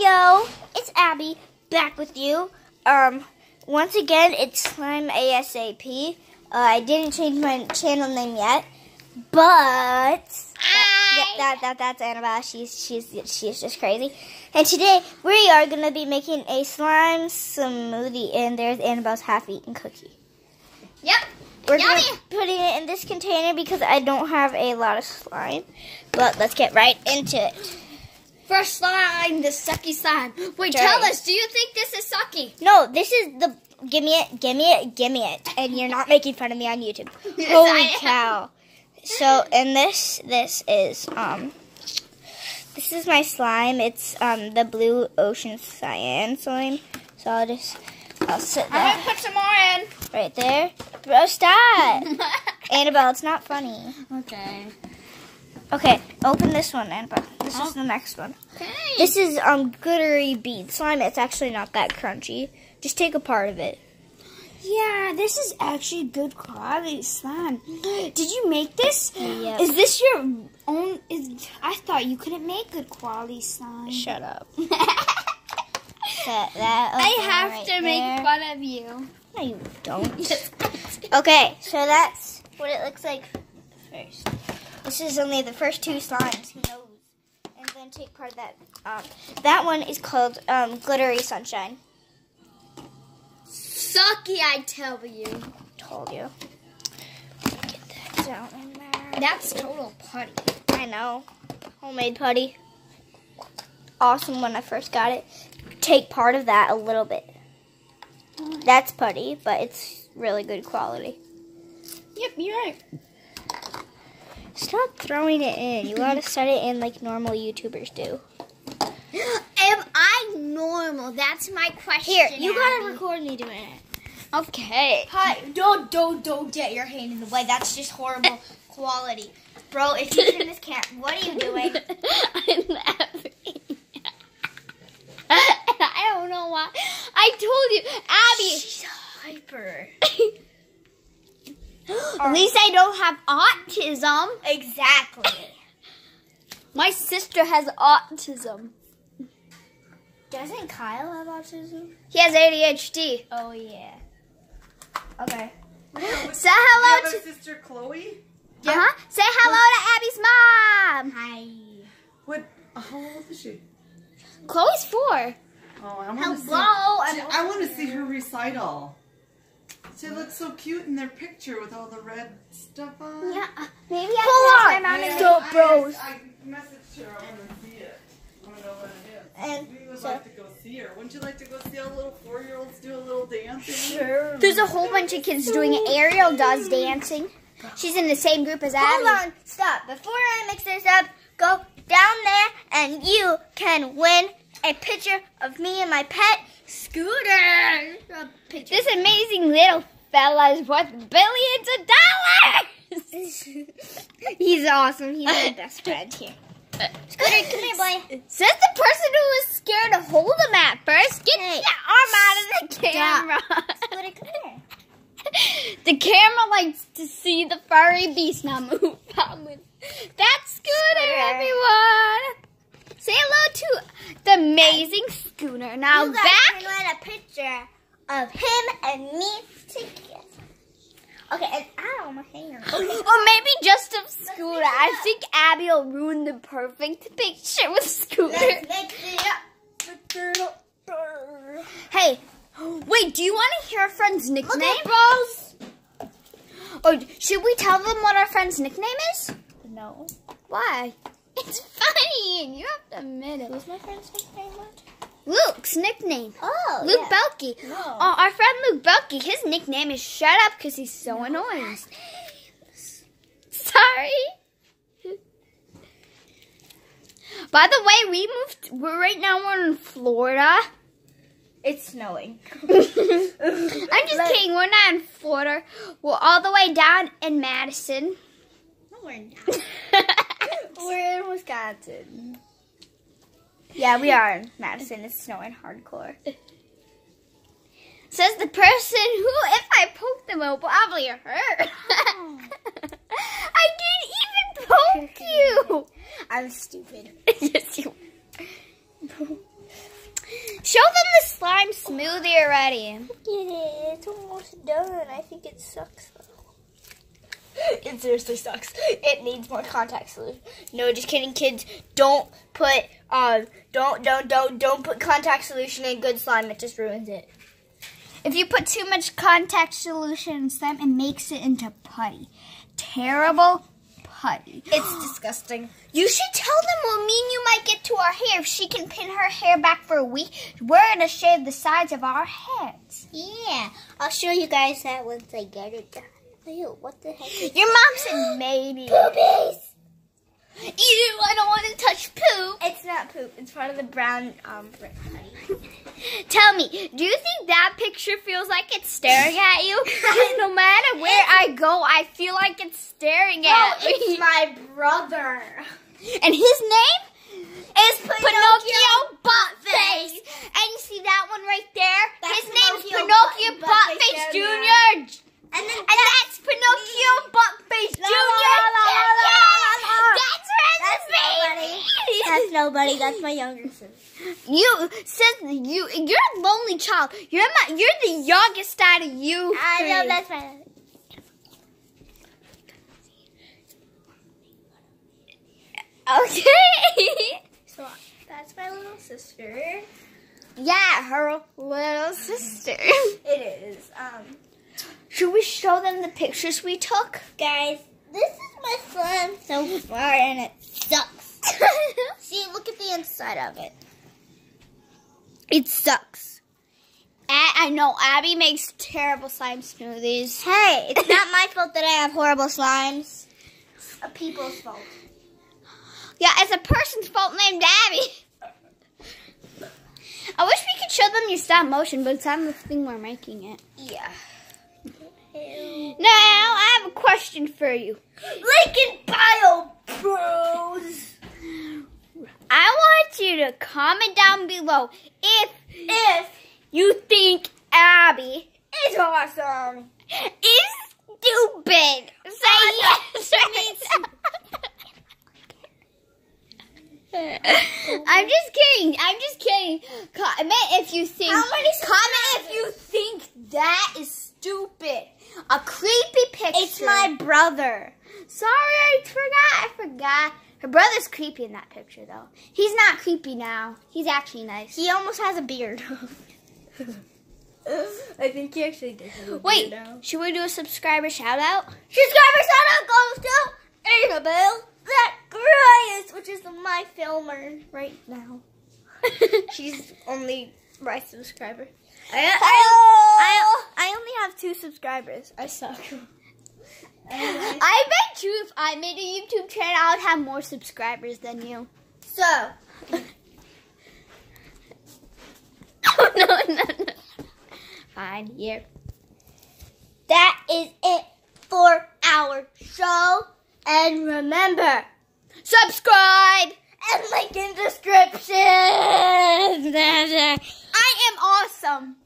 Hi yo, it's Abby back with you. Um, once again, it's Slime ASAP. Uh, I didn't change my channel name yet, but that, that, that that's Annabelle. She's she's she's just crazy. And today we are gonna be making a slime smoothie, and there's Annabelle's half-eaten cookie. Yep. We're Yummy. gonna putting it in this container because I don't have a lot of slime. But let's get right into it. First slime, the sucky slime. Wait, Try tell us, do you think this is sucky? No, this is the give me it, give me it, give me it, and you're not making fun of me on YouTube. Yes, Holy cow! So, and this this is um this is my slime. It's um the blue ocean cyan slime. So I'll just I'll sit there. I'm gonna put some more in. right there. Bro, stop, Annabelle. It's not funny. okay. Okay, open this one, Annabelle. This is the next one. Okay. This is um glittery bead slime. It's actually not that crunchy. Just take a part of it. yeah, this is actually good quality slime. Did you make this? Yep. Is this your own? Is I thought you couldn't make good quality slime. Shut up. Set that I have right to there. make fun of you. No, you don't. Okay, so that's what it looks like first. This is only the first two slimes. And then take part of that. Um, that one is called um, glittery sunshine. Sucky, I tell you. Told you. Get that down in there. That's total putty. I know. Homemade putty. Awesome when I first got it. Take part of that a little bit. That's putty, but it's really good quality. Yep, you're right. Stop throwing it in. You gotta set it in like normal YouTubers do. Am I normal? That's my question. Here, you gotta record me doing it. Okay. Hi, don't, don't, don't get your hand in the way. That's just horrible quality. Bro, if you turn this camera, what are you doing? I'm laughing. I don't know why. I told you, Abby. She's hyper. At least I don't have autism. Exactly. My sister has autism. Doesn't Kyle have autism? He has ADHD. Oh, yeah. Okay. Say You hello have to a sister, Chloe? uh-huh. Say hello to Abby's mom. Hi. What? How old is she? Chloe's four. Oh, I want to see. Hello. I want to see her recital. She looks so cute in their picture with all the red stuff on. Yeah, uh, maybe I Hold can ask my mom I- to Stop, I- bros. I, messaged her. I want to see it. I want to know what it is. And we would so- like to go see her. Wouldn't you like to go see all the little four-year-olds do a little dancing? Sure. There's a whole bunch of kids doing it. Ariel does dancing. She's in the same group as Abby. Hold on, stop. Before I mix this up, go down there and you can win a picture of me and my pet Scooter. This amazing little fella is worth billions of dollars. He's awesome. He's my best friend here. Scooter, come here, boy. Says the person who was scared to hold him at first. Get Hey, your arm out of the camera. Scooter, come here. the camera likes to see the furry beast now move. on with- That's Scooter, Scooter. everyone. Say hello to the amazing Scooter. Now you back. a picture of him and me together. Okay, and ow, my hand. Okay. Or maybe just of Scooter. I think Abby will ruin the perfect picture with Scooter. Let's mix it up. Hey, wait, do you want to hear our friend's nickname? Okay, bros. Or should we tell them what our friend's nickname is? No. Why? And you have to admit it. What's my friend's nickname? Luke's nickname. Oh, Luke yeah. Belky. No. Uh, our friend Luke Belky, his nickname is Shut Up because he's so annoying. Sorry. By the way, we moved. We're right now. We're in Florida. It's snowing. I'm just kidding. We're not in Florida. We're all the way down in Madison. No, we're not. We're in Wisconsin. Yeah, we are in Madison. It's snowing hardcore. Says the person who, if I poke them, will probably hurt. I didn't even poke you. I'm stupid. yes, you. Show them the slime smoothie already. Look at it. It's almost done. I think it sucks though. It seriously sucks. It needs more contact solution. No, just kidding, kids. Don't put um don't don't don't don't put contact solution in good slime. It just ruins it. If you put too much contact solution in slime, it makes it into putty. Terrible putty. It's disgusting. You should tell them what mean you might get to our hair. If she can pin her hair back for a week, we're gonna shave the sides of our heads. Yeah, I'll show you guys that once I get it done. Ew, what the heck Your mom said maybe. Poopies! Ew, I don't want to touch poop. It's not poop. It's part of the brown um brick honey. Tell me, do you think that picture feels like it's staring at you? no matter where I go, I feel like it's staring at me. it's my brother. and his name is Pinocchio, Pinocchio Buttface. And you see that one right there? That's his name's Pinocchio Pinocchio Butt- Buttface Buttface Jr. And then And that's Pinocchio Buttface La, Jr. That's That's nobody. That's nobody. That's my younger sister. You says you you're a lonely child. You're my you're the youngest out of you. I know that's my. Okay. So that's my little sister. yeah, her little sister. It is. Um, Should we show them the pictures we took? guys, this is my slime so far, and it sucks. See, look at the inside of it. It sucks. I know Abby makes terrible slime smoothies. Hey, it's not my fault that I have horrible slimes. It's a people's fault. Yeah, it's a person's fault named Abby. I wish we could show them your stop motion, but it's not the thing we're making it. Yeah. Now, I have a question for you. Lincoln Bio Bros. I want you to comment down below if If you think Abby it's awesome. is stupid. Say yes. I'm just kidding. I'm just kidding. Comment if you think. Comment if you think that is stupid. A creepy picture. It's my brother. Sorry, I forgot. I forgot. Her brother's creepy in that picture, though. He's not creepy now. He's actually nice. He almost has a beard. I think he actually did. Wait, should we do a subscriber shout out? Subscriber shout out goes to Annabelle that Grias, which is my filmer right now. She's only my subscriber. I, I, I, I only have two subscribers. I suck. I bet you if I made a YouTube channel, I would have more subscribers than you. So, no, no, no. Fine, here. that is it for our show. And remember, Subscribe! and link in description. I am awesome.